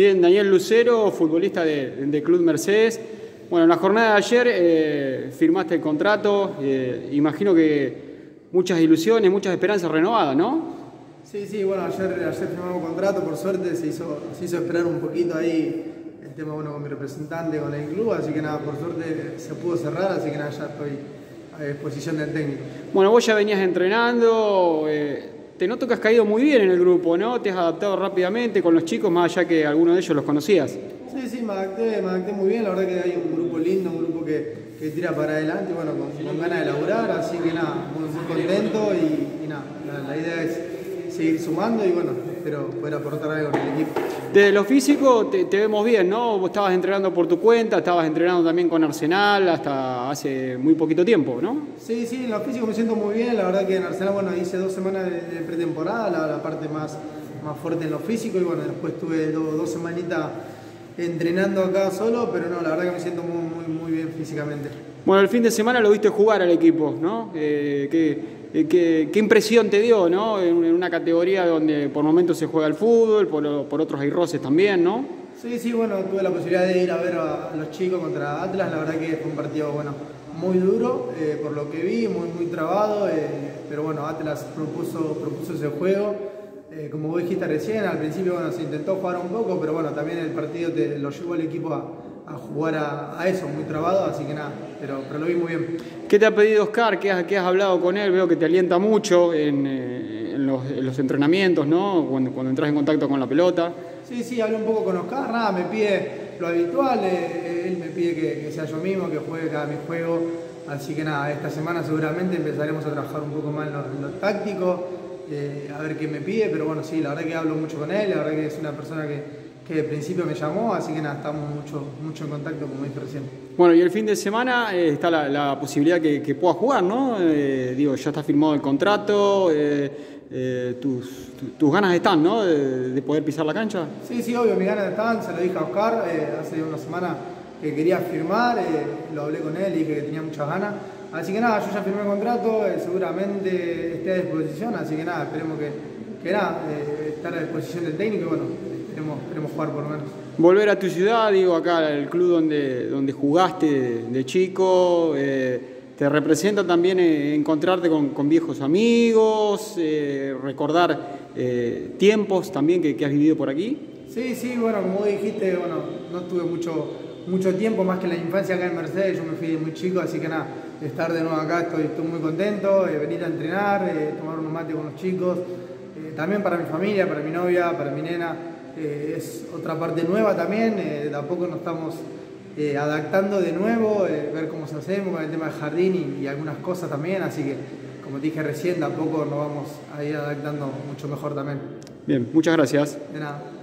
Bien, Daniel Lucero, futbolista de, de Club Mercedes. Bueno, en la jornada de ayer eh, firmaste el contrato, eh, imagino que muchas ilusiones, muchas esperanzas renovadas, ¿no? Sí, sí, bueno, ayer, ayer firmamos contrato, por suerte se hizo, se hizo esperar un poquito ahí el tema bueno, con mi representante, con el club, así que nada, por suerte se pudo cerrar, así que nada, ya estoy a disposición del técnico. Bueno, vos ya venías entrenando, eh, te noto que has caído muy bien en el grupo, ¿no? Te has adaptado rápidamente con los chicos, más allá que algunos de ellos los conocías. Sí, sí, me adapté, me adapté muy bien, la verdad que hay un grupo lindo, un grupo que, que tira para adelante, bueno, con, ganas de laburar, así que nada, muy, muy contento y, nada, la idea es seguir sumando y bueno, espero poder aportar algo en el equipo. Desde lo físico te, te, vemos bien, ¿no? Vos estabas entrenando por tu cuenta, estabas entrenando también con Arsenal hasta hace muy poquito tiempo, ¿no? Sí, sí, en lo físico me siento muy bien, la verdad que en Arsenal, bueno, hice dos semanas de, de pretemporada, la, la, parte más, más fuerte en lo físico y bueno, después tuve dos, dos semanitas entrenando acá solo, pero no, la verdad que me siento muy, muy, muy bien físicamente. Bueno, el fin de semana lo viste jugar al equipo, ¿no? Eh, ¿qué, eh, qué, ¿qué, impresión te dio, ¿no? En, una categoría donde por momentos se juega el fútbol, por, otros hay roces también, ¿no? Sí, sí, bueno, tuve la posibilidad de ir a ver a, los chicos contra Atlas, la verdad que fue un partido, bueno, muy duro, eh, por lo que vi, muy, muy trabado, eh, pero bueno, Atlas propuso, propuso ese juego. Eh, como vos dijiste recién, al principio bueno, se intentó jugar un poco, pero bueno, también el partido te lo llevó al equipo a, jugar a, eso, muy trabado, así que nada, pero, pero, lo vi muy bien. ¿Qué te ha pedido Oscar? ¿Qué has, qué has hablado con él? Veo que te alienta mucho en, eh, en, los, en los, entrenamientos, ¿no? Cuando, cuando, entras en contacto con la pelota. Sí, sí, hablé un poco con Oscar, nada, me pide lo habitual, eh, él me pide que, que, sea yo mismo, que juegue cada mi juego, así que nada, esta semana seguramente empezaremos a trabajar un poco más en lo, en lo táctico eh, a ver qué me pide, pero bueno, sí, la verdad que hablo mucho con él, la verdad que es una persona que, que de principio me llamó, así que nada, estamos mucho, mucho en contacto, como dije recién. Bueno, y el fin de semana eh, está la, la, posibilidad que, que pueda jugar, ¿no? Eh, digo, ya está firmado el contrato, eh, tus, tu, tus, ganas están, ¿no? De, de, poder pisar la cancha. Sí, sí, obvio, mis ganas están, se lo dije a Oscar hace una semana que quería firmar, lo hablé con él y dije que tenía muchas ganas. Así que nada, yo ya firmé el contrato, seguramente esté a disposición, así que nada, esperemos que, que nada, estar a disposición del técnico y bueno, esperemos, jugar por lo menos. Volver a tu ciudad, digo, acá el club donde, donde jugaste de, de chico, eh, te representa también eh, encontrarte con, con, viejos amigos, eh, recordar tiempos también que, que has vivido por aquí. Sí, sí, bueno, como dijiste, bueno, no tuve mucho, mucho tiempo más que la infancia acá en Mercedes, yo me fui muy chico, así que nada, estar de nuevo acá estoy, estoy muy contento, venir a entrenar, tomar unos mates con los chicos, también para mi familia, para mi novia, para mi nena, eh, es otra parte nueva también, eh, de a poco nos estamos adaptando de nuevo, ver cómo se hacemos con el tema del jardín y, y, algunas cosas también, así que como te dije recién, de a poco nos vamos a ir adaptando mucho mejor también. Bien, muchas gracias. De nada.